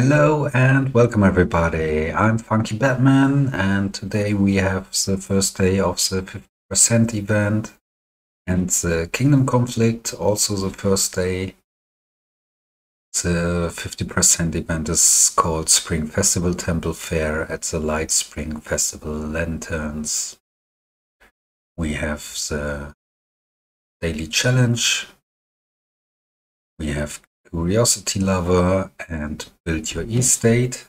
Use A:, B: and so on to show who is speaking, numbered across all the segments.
A: Hello and welcome everybody. I'm Funky Bedman and today we have the first day of the 50% event and the Kingdom Conflict, also the first day. The 50% event is called Spring Festival Temple Fair at the Light Spring Festival Lanterns. We have the daily challenge. We have Curiosity Lover and Build Your E-State.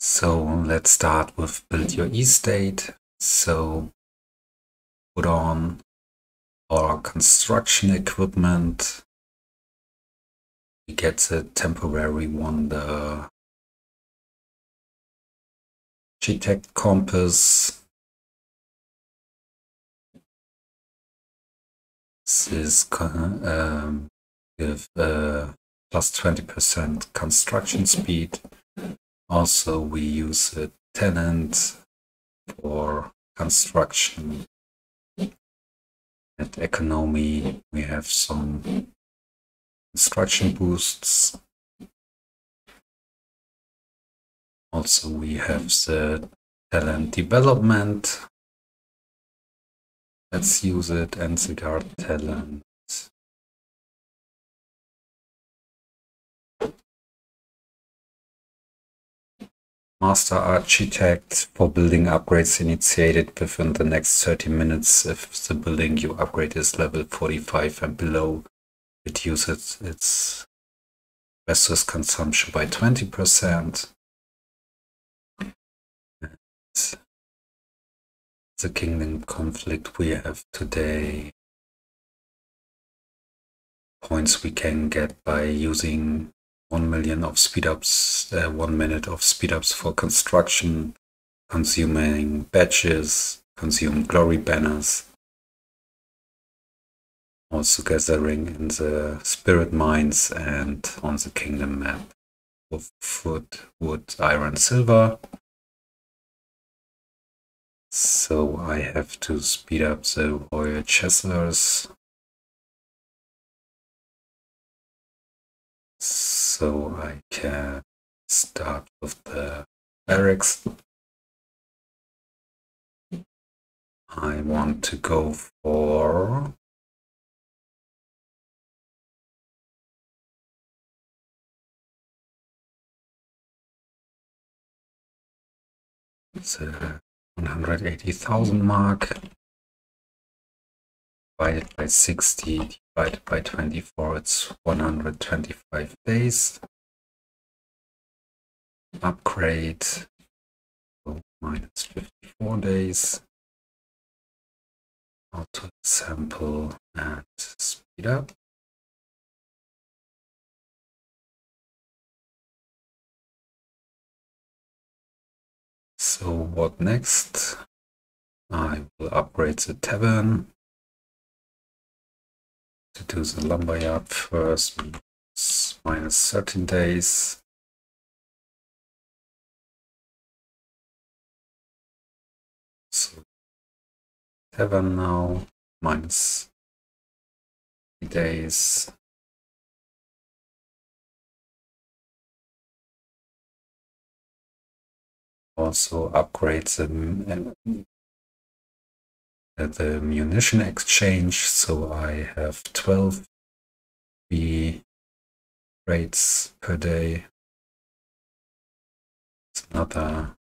A: So let's start with Build Your E-State. So put on our construction equipment. We get the temporary one, the Architect Compass is um, with uh, plus 20% construction speed. Also, we use a tenant for construction. At economy, we have some construction boosts. Also, we have the talent development Let's use it and guard talent. Master Architect for building upgrades initiated within the next 30 minutes if the building you upgrade is level 45 and below. Reduces its resource consumption by 20% the kingdom conflict we have today. Points we can get by using 1 million of speedups, uh, 1 minute of speedups for construction, consuming badges, consume glory banners, also gathering in the spirit mines and on the kingdom map of food, wood, iron, silver. So I have to speed up the Royal Chancellors. So I can start with the barracks. I want to go for the 180,000 mark divided by 60 divided by 24 it's 125 days. Upgrade so minus 54 days. Auto sample and speed up So what next? I will upgrade the tavern to do the lumberyard first, minus 13 days. So tavern now, minus days. Also upgrade the, the munition exchange. So I have 12 B rates per day. It's another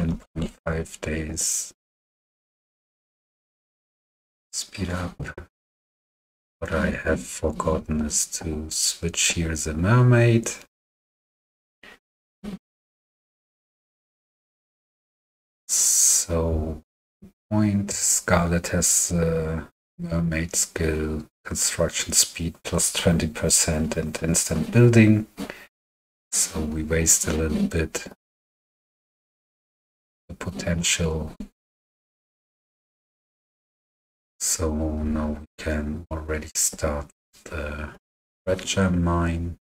A: 10.5 days. Speed up. What I have forgotten is to switch here the mermaid. So, point Scarlet has uh, mermaid skill, construction speed plus 20% and instant building. So we waste a little bit the potential. So now we can already start the red gem mine.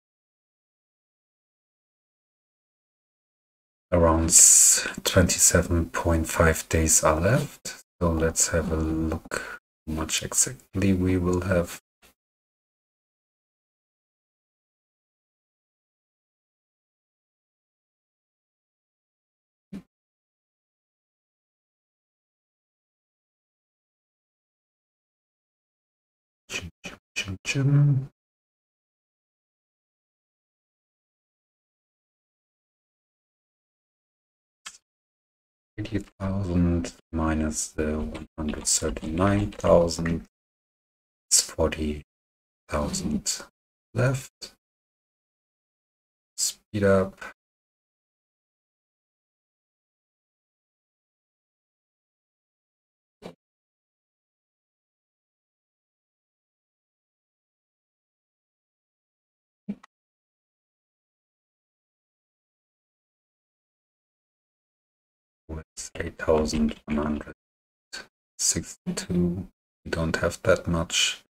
A: around 27.5 days are left. So let's have a look how much exactly we will have. Chim, chim, chim, 80,000 minus the 139,000 it's 40,000 left. Speed up. 8162 we don't have that much.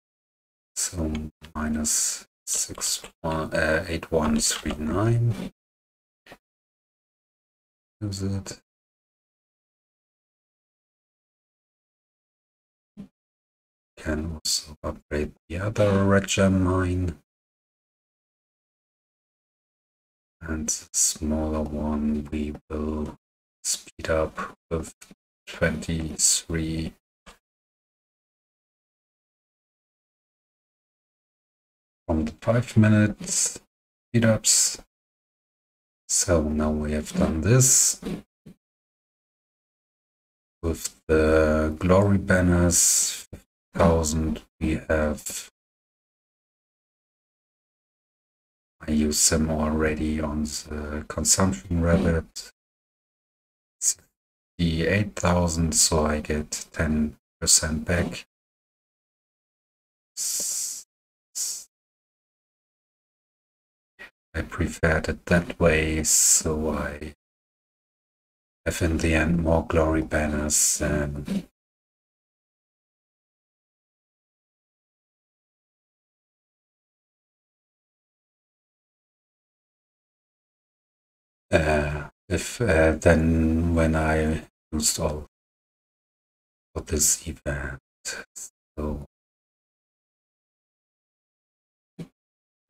A: So minus 6 uh, 8139 is it? Can also upgrade the other red mine. And smaller one we will speed up with 23 from the 5 minutes speed ups. So now we have done this. With the glory banners, 5000 we have I use them already on the consumption rabbit the 8000 so I get 10% back. I preferred it that way so I have in the end more glory banners than if uh, then when I used all for this event. So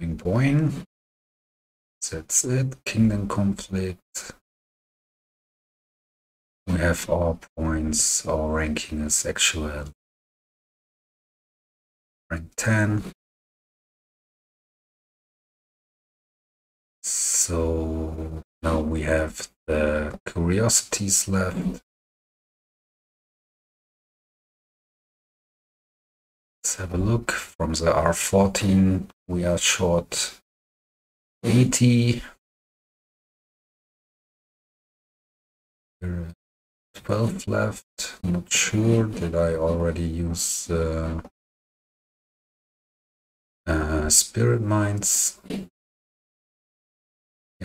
A: boing boing. That's it. Kingdom conflict. We have our points. Our ranking is actual rank 10. So now we have the curiosities left. Let's have a look. From the R14, we are short 80. 12 left. Not sure. Did I already use uh, uh, spirit mines?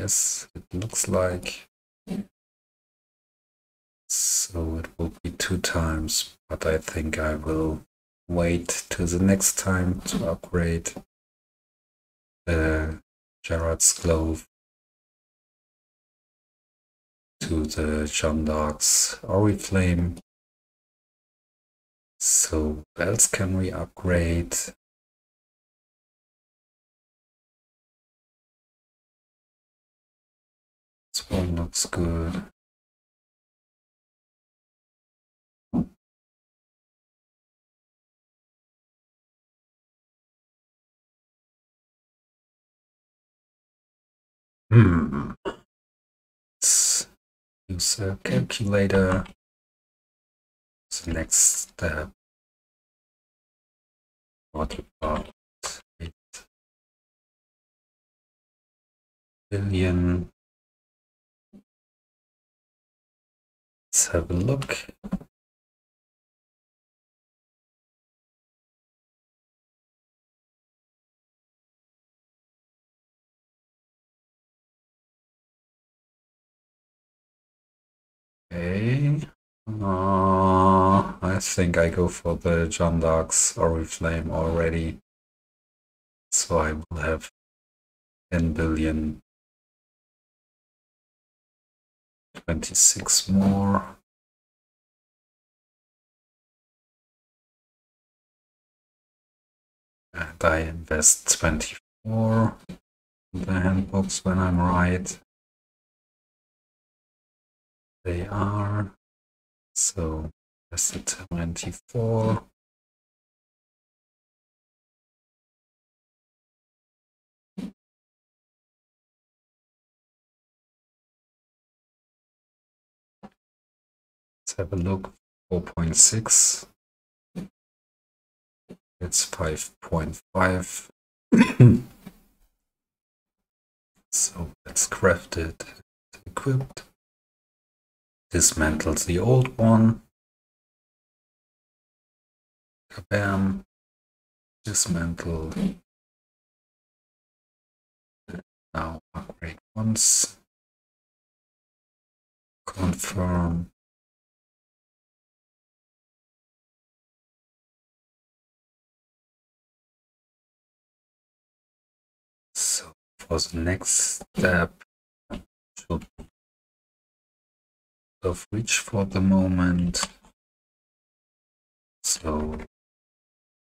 A: Yes, it looks like. So it will be two times, but I think I will wait till the next time to upgrade the Gerard's Glove to the John Dark's Oriflame. So what else can we upgrade? One looks good. Hmm. Use a calculator. The next step. What about eight billion? Let's have a look. Okay. Uh, I think I go for the John Dark's Oriflame already. So I will have 10 billion. 26 more. And I invest 24 in the handbox when I'm right they are. So that's the 24. Have a look. 4.6. It's 5.5. so that's crafted, equipped. Dismantles the old one. Kabam. Dismantle. Now upgrade once. Confirm. For the next step, should of reach for the moment. So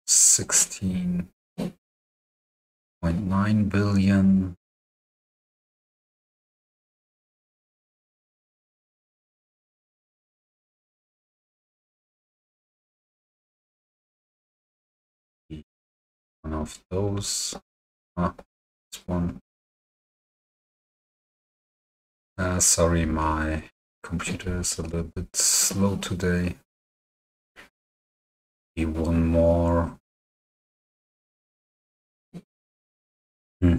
A: 16.9 billion. One of those. Ah, this one. Uh, sorry, my computer is a little bit slow today. Be one more. yeah.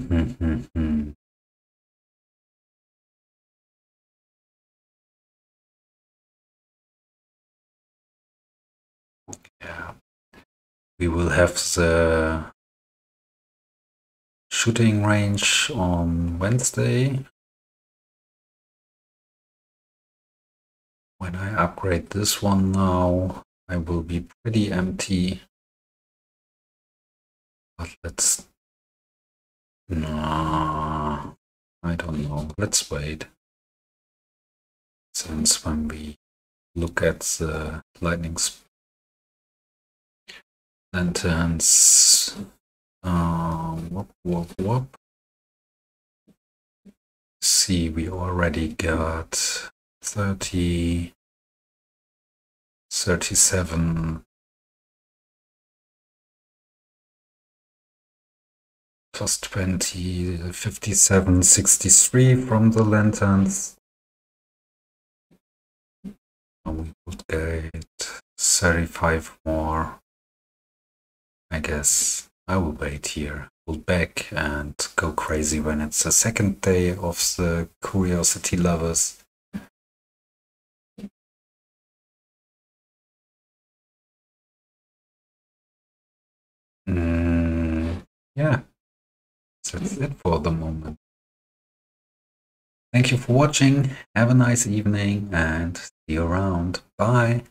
A: We will have the shooting range on Wednesday. When I upgrade this one now, I will be pretty empty. But let's... Nah, I don't know. Let's wait. Since when we look at the lightning lanterns, uh, whoop, whoop, whoop. See, we already got 30, 37, plus 20, 57, 63 from the lanterns. And we would get 35 more. I guess I will wait here, pull back and go crazy when it's the second day of the Curiosity Lovers. Mm, yeah, that's it for the moment. Thank you for watching. Have a nice evening and see you around. Bye.